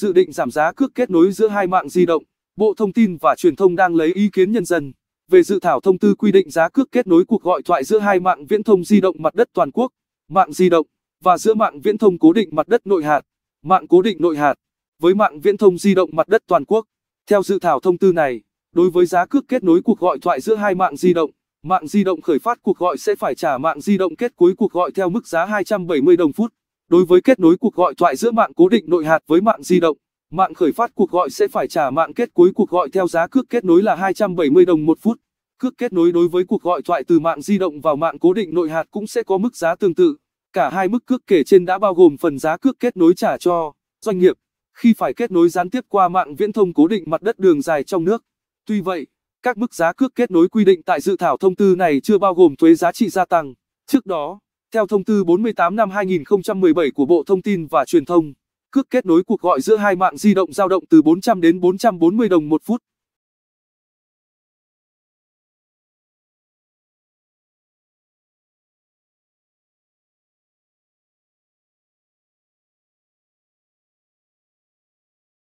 dự định giảm giá cước kết nối giữa hai mạng di động. Bộ Thông tin và Truyền thông đang lấy ý kiến nhân dân về dự thảo thông tư quy định giá cước kết nối cuộc gọi thoại giữa hai mạng viễn thông di động mặt đất toàn quốc, mạng di động và giữa mạng viễn thông cố định mặt đất nội hạt, mạng cố định nội hạt với mạng viễn thông di động mặt đất toàn quốc. Theo dự thảo thông tư này, đối với giá cước kết nối cuộc gọi thoại giữa hai mạng di động, mạng di động khởi phát cuộc gọi sẽ phải trả mạng di động kết cuối cuộc gọi theo mức giá 270 đồng phút. Đối với kết nối cuộc gọi thoại giữa mạng cố định nội hạt với mạng di động, mạng khởi phát cuộc gọi sẽ phải trả mạng kết cuối cuộc gọi theo giá cước kết nối là 270 đồng một phút. Cước kết nối đối với cuộc gọi thoại từ mạng di động vào mạng cố định nội hạt cũng sẽ có mức giá tương tự. Cả hai mức cước kể trên đã bao gồm phần giá cước kết nối trả cho doanh nghiệp khi phải kết nối gián tiếp qua mạng viễn thông cố định mặt đất đường dài trong nước. Tuy vậy, các mức giá cước kết nối quy định tại dự thảo thông tư này chưa bao gồm thuế giá trị gia tăng. Trước đó, theo thông tư 48 năm 2017 của Bộ Thông tin và Truyền thông, cước kết nối cuộc gọi giữa hai mạng di động dao động từ 400 đến 440 đồng một phút.